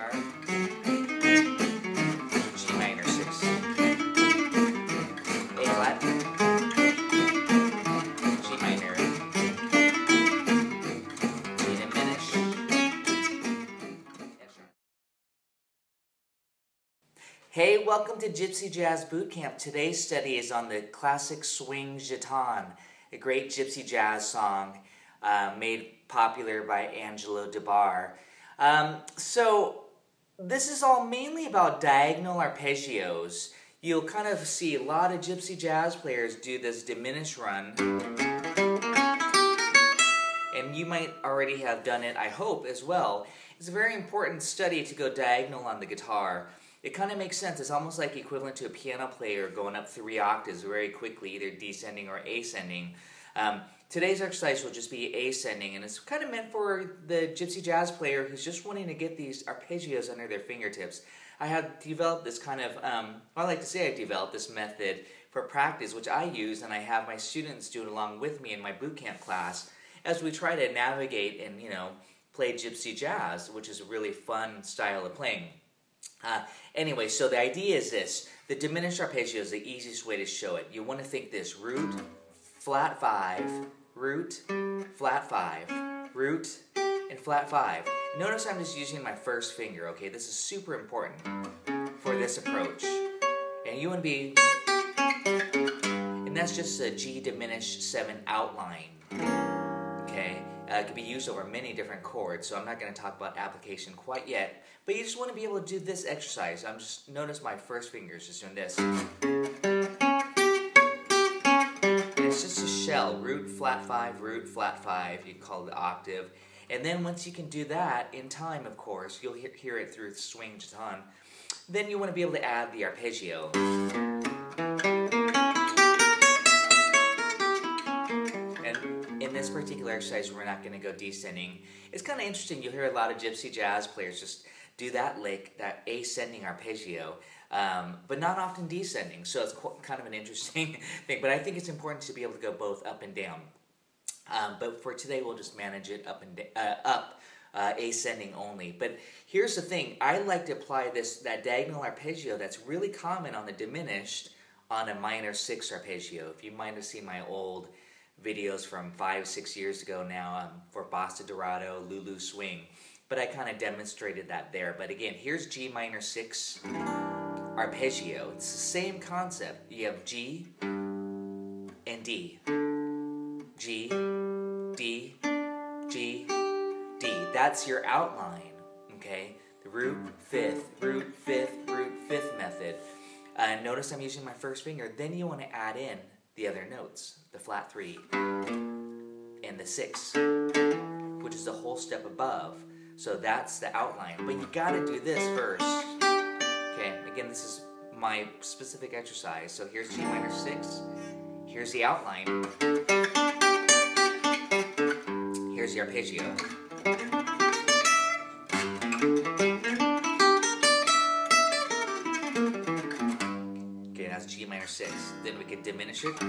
G minor 6, A flat, G minor, G diminished, Hey, welcome to Gypsy Jazz Boot Camp. Today's study is on the classic swing Gitan, a great gypsy jazz song uh, made popular by Angelo Debarre. Um, so, this is all mainly about diagonal arpeggios. You'll kind of see a lot of gypsy jazz players do this diminished run. And you might already have done it, I hope, as well. It's a very important study to go diagonal on the guitar. It kind of makes sense. It's almost like equivalent to a piano player going up three octaves very quickly, either descending or ascending. Um, today's exercise will just be ascending, and it's kind of meant for the gypsy jazz player who's just wanting to get these arpeggios under their fingertips. I have developed this kind of, um, I like to say I developed this method for practice, which I use and I have my students do it along with me in my boot camp class as we try to navigate and, you know, play gypsy jazz, which is a really fun style of playing. Uh, anyway, so the idea is this. The diminished arpeggio is the easiest way to show it. You want to think this root, flat five, root, flat five, root, and flat five. Notice I'm just using my first finger, okay? This is super important for this approach. And you to be, and that's just a G diminished seven outline, okay? Uh, it can be used over many different chords, so I'm not going to talk about application quite yet. But you just want to be able to do this exercise. I'm just notice my first finger is just doing this. Shell, root, flat five, root, flat five. You call it the octave. And then once you can do that, in time, of course, you'll hear, hear it through swing Gitan. Then you want to be able to add the arpeggio. And in this particular exercise, we're not going to go descending. It's kind of interesting. You'll hear a lot of gypsy jazz players just do that lick, that ascending arpeggio, um, but not often descending. So it's qu- kind of an interesting thing. But I think it's important to be able to go both up and down. Um, but for today, we'll just manage it up and da- uh, up, uh, ascending only. But here's the thing: I like to apply this that diagonal arpeggio that's really common on the diminished on a minor six arpeggio. If you might have seen my old videos from five, six years ago now um, for Bossa Dorado, Lulu Swing, but I kind of demonstrated that there. But again, here's G minor six arpeggio. It's the same concept. You have G and D. G, D, G, D. That's your outline, okay? The root, fifth, root, fifth, root, fifth method. Uh, notice I'm using my first finger. Then you want to add in the other notes, the flat three and the six, which is a whole step above. So that's the outline. But you got to do this first. My specific exercise. So here's G minor six. Here's the outline. Here's the arpeggio. Okay, that's G minor six. Then we can diminish it.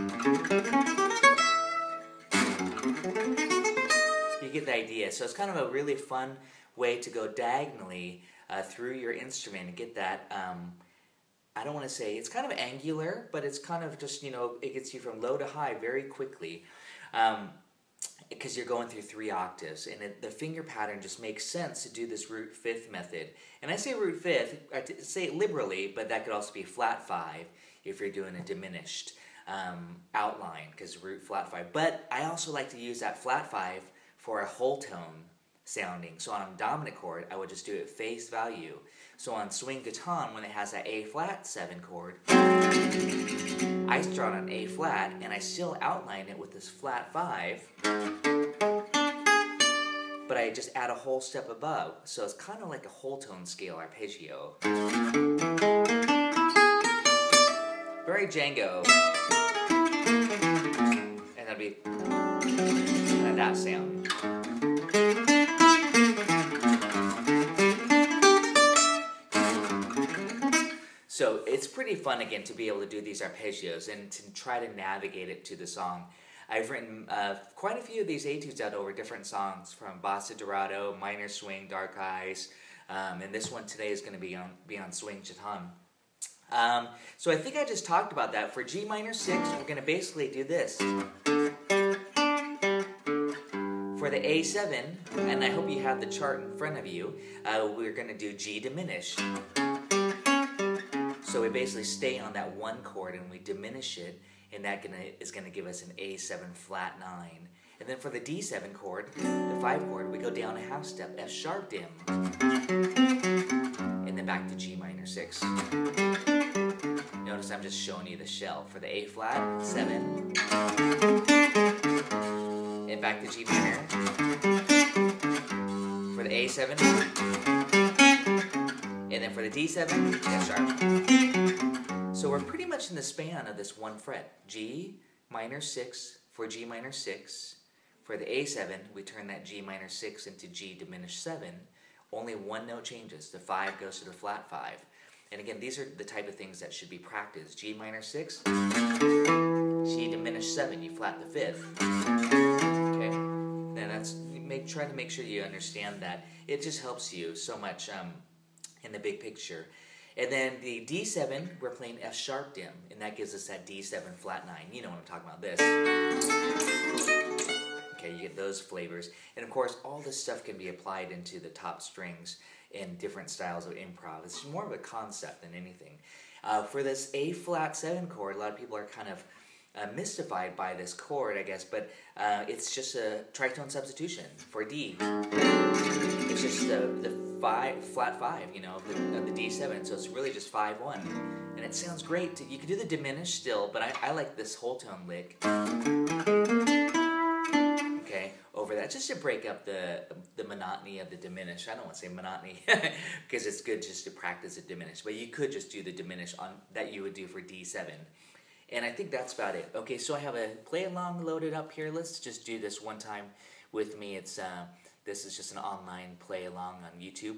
You get the idea. So it's kind of a really fun way to go diagonally uh, through your instrument and get that. Um, I don't want to say it's kind of angular, but it's kind of just you know it gets you from low to high very quickly. Um, because you're going through three octaves, and it, the finger pattern just makes sense to do this root fifth method. And I say root fifth, I say it liberally, but that could also be flat five if you're doing a diminished um, outline, because root flat five. But I also like to use that flat five for a whole tone sounding. So on a dominant chord, I would just do it face value. So on swing Gitan, when it has that A flat seven chord, I start on A flat and I still outline it with this flat five, but I just add a whole step above. So it's kind of like a whole tone scale arpeggio. Very Django. And that'd be of that sound. It's pretty fun again to be able to do these arpeggios and to try to navigate it to the song. I've written uh, quite a few of these etudes out over different songs from Bossa Dorado, Minor Swing, Dark Eyes, Um, and this one today is going to be on be on swing Gitan. Um, so I think I just talked about that. For G minor 6, we're going to basically do this. For the A7, and I hope you have the chart in front of you, uh, we're going to do G diminished. So we basically stay on that one chord and we diminish it, and that gonna, is going to give us an A7 flat 9. And then for the D7 chord, the 5 chord, we go down a half step, F sharp dim, and then back to G minor 6. Notice I'm just showing you the shell. For the A flat, 7, and back to G minor. For the A7, and then for the D7, F sharp. So we're pretty much in the span of this one fret. G minor 6 for G minor 6. For the A7, we turn that G minor 6 into G diminished 7. Only one note changes. The 5 goes to the flat 5. And again, these are the type of things that should be practiced. G minor 6, G diminished 7, you flat the 5th. Okay? Now that's, make, try to make sure you understand that. It just helps you so much um, in the big picture. And then the D7, we're playing F sharp dim, and that gives us that D7 flat 9. You know what I'm talking about, this. Okay, you get those flavors. And of course, all this stuff can be applied into the top strings in different styles of improv. It's more of a concept than anything. Uh, for this A flat 7 chord, a lot of people are kind of uh, mystified by this chord, I guess, but uh, it's just a tritone substitution for D. It's just the, the five, flat 5, you know, of the, of the D7, so it's really just 5 1. And it sounds great. You can do the diminished still, but I, I like this whole tone lick. Okay, over that, just to break up the the monotony of the diminished. I don't want to say monotony because it's good just to practice the diminished, but you could just do the diminished on that you would do for D7. And I think that's about it. Okay, so I have a play along loaded up here. Let's just do this one time with me. It's uh, this is just an online play along on YouTube,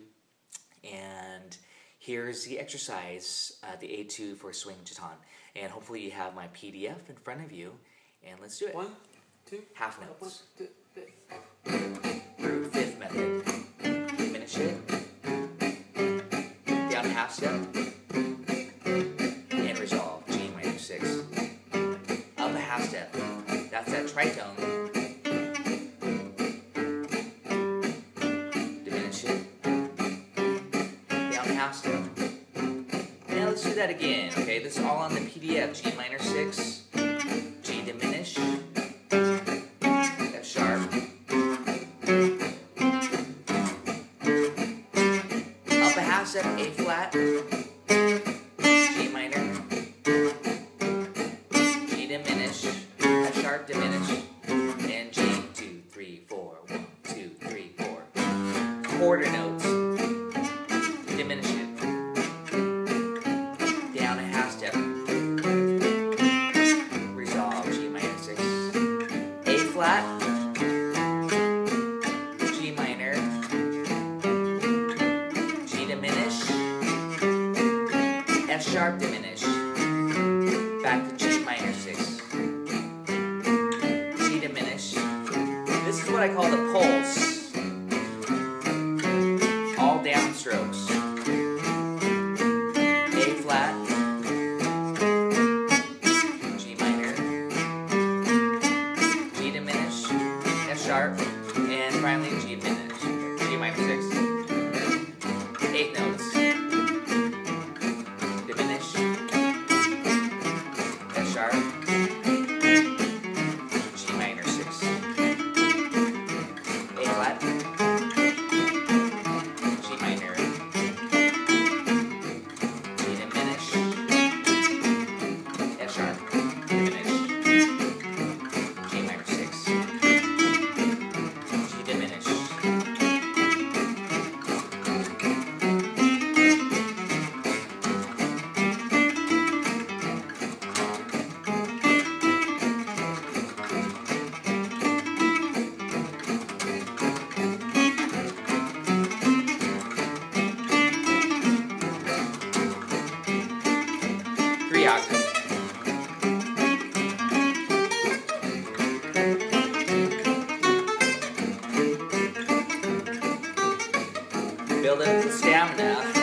and here's the exercise, uh, the A2 for swing Gitan. And hopefully you have my PDF in front of you, and let's do it. One, two, Half one, notes. Through fifth method. Diminish it. Down half step. Now let's do that again, okay? This is all on the PDF, G minor 6. Sharp diminish, Zodiac. Build up the stamina.